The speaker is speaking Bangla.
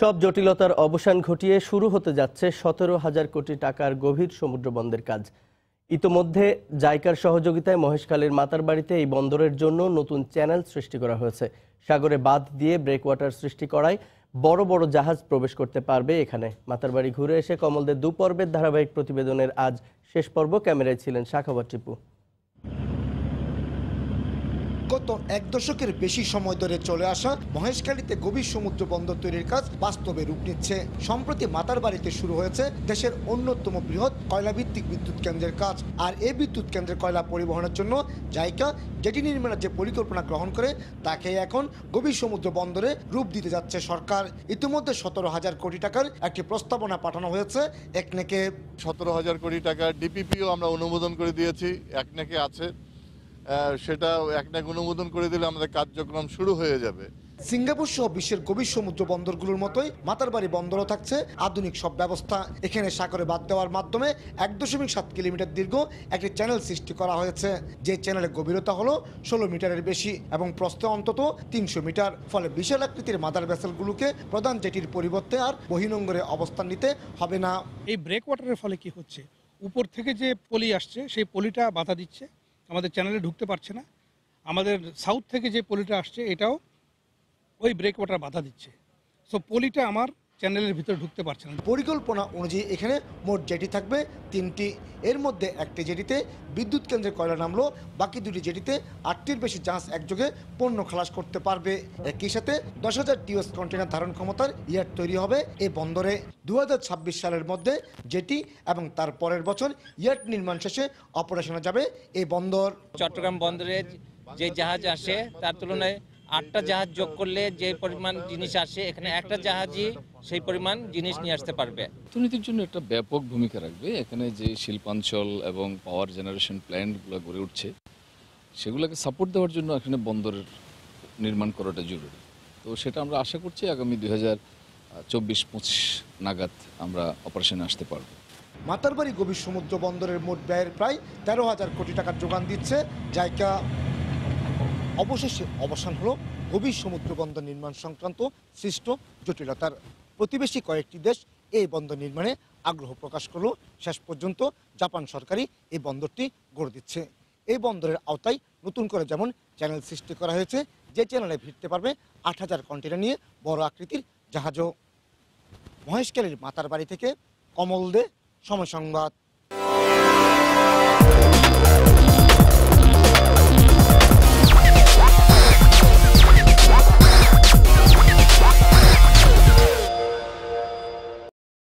সব জটিলতার অবসান ঘটিয়ে শুরু হতে যাচ্ছে সতেরো হাজার কোটি টাকার গভীর সমুদ্র বন্দর কাজ। ইতোমধ্যে জাইকার সহযোগিতায় মহেশখালীর মাতার বাড়িতে এই বন্দরের জন্য নতুন চ্যানেল সৃষ্টি করা হয়েছে। সাগরে বাঁধ দিয়ে ব্রেকওয়াটার সৃষ্টি করায় বড় বড় জাহাজ প্রবেশ করতে পারবে এখানে। মাতার বাড়ি ঘুরে এসে কমলদের দুপর্বের ধারাবাহিক প্রতিবেদনের আজ শেষ পর্ব। ক্যামেরায় ছিলেন শাখাবত টিপু। গত এক দশকের বেশি সময় ধরে চলে আসা মহেশখালীতে গভীর সমুদ্র বন্দর তৈরির কাজ বাস্তবে রূপ নিচ্ছে। সম্প্রতি মাতার বাড়িতে শুরু হয়েছে দেশের অন্যতম বৃহৎ কয়লাভিত্তিক বিদ্যুৎ কেন্দ্রের কাজ। আর এই বিদ্যুৎ কেন্দ্রের কয়লা পরিবহনের জন্য জায়গা যেটি নির্মাণের যে পরিকল্পনা গ্রহণ করে, তাকে এখন গভীর সমুদ্র বন্দরে রূপ দিতে যাচ্ছে সরকার। ইতিমধ্যে সতেরো হাজার কোটি টাকার একটি প্রস্তাবনা পাঠানো হয়েছে একনেকে। সতেরো হাজার কোটি টাকা ডিপিপিও আমরা অনুমোদন করে দিয়েছি, একনাকে আছে। সেটা একনাক অনুমোদন করে দিলে আমাদের কার্যক্রম শুরু হয়ে যাবে। সিঙ্গাপুর সহ বিশ্বের গভীর সমুদ্র বন্দরগুলোর মতোই মাতারবাড়ি বন্দরও থাকছে। আধুনিক সব ব্যবস্থা এখানে সাগরে বাদ দেওয়ার মাধ্যমে এক দশমিক সাত কিলোমিটার দীর্ঘ একটি চ্যানেল সৃষ্টি করা হয়েছে। যে চ্যানেলের গভীরতা হলো ষোলো মিটারের বেশি এবং প্রস্থ অন্তত তিনশো মিটার। ফলে বিশাল আকৃতির মাদার ভেসেলগুলোকে প্রধান জেটির পরিবর্তে আর বহিনঙ্গরে অবস্থান নিতে হবে না। এই ব্রেক ওয়াটারের ফলে কি হচ্ছে? উপর থেকে যে পলি আসছে সেই পলিটা বাধা দিচ্ছে? আমাদের চ্যানেলে ঢুকতে পারছে না। আমাদের সাউথ থেকে যে পলিটা আসছে, এটাও ওই ব্রেক ওয়াটার বাধা দিচ্ছে। সো পলিটা আমার চ্যানেলের ভিতরে ঢুকতে পারছে না। পরিকল্পনা অনুযায়ী এখানে মোট জেটি থাকবে তিনটি। এর মধ্যে একটি জেটিতে বিদ্যুৎ কেন্দ্রের কয়লা নামলো বাকি দুটি জেটিতে আটটির বেশি জাহাজ একযোগে পণ্য খালাস করতে পারবে। একই সাথে দশ হাজার টিওএস কন্টেনার ধারণ ক্ষমতার ইয়ার্ড তৈরি হবে এই বন্দরে। দু হাজার ছাব্বিশ সালের মধ্যে জেটি এবং তার পরের বছর ইয়ার্ড নির্মাণ শেষে অপারেশনে যাবে এই বন্দর। চট্টগ্রাম বন্দরে যে জাহাজ আসে তার তুলনায় আটটা জাহাজ যোগ করলে যে পরিমাণ জিনিস আসে এখানে একটা জাহাজই সেই পরিমাণ জিনিস নিয়ে আসতে পারবে। অর্থনীতির জন্য একটা ব্যাপক ভূমিকা রাখবে। এখানে যে শিল্পাঞ্চল এবং পাওয়ার জেনারেশন প্ল্যান্টগুলো গড়ে উঠছে সেগুলোকে সাপোর্ট দেওয়ার জন্য এখানে বন্দরের নির্মাণ করাটা জরুরি। তো সেটা আমরা আশা করছি আগামী দুই হাজার চব্বিশ পঁচিশ নাগাদ আমরা অপারেশনে আসতে পারব। মাতারবাড়ি গভীর সমুদ্র বন্দরের মোট ব্যয়ের প্রায় তেরো হাজার কোটি টাকার যোগান দিচ্ছে জায়গা অবশেষে অবসান হলো গভীর সমুদ্র বন্দর নির্মাণ সংক্রান্ত সৃষ্ট জটিলতার। প্রতিবেশী কয়েকটি দেশ এই বন্দর নির্মাণে আগ্রহ প্রকাশ করল। শেষ পর্যন্ত জাপান সরকারই এই বন্দরটি গড়ে দিচ্ছে। এই বন্দরের আওতায় নতুন করে যেমন চ্যানেল সৃষ্টি করা হয়েছে, যে চ্যানেলে ভিড়তে পারবে আট হাজার কন্টেনার নিয়ে বড় আকৃতির জাহাজও। মহেশখালীর মাতার বাড়ি থেকে কমল দে, সময় সংবাদ।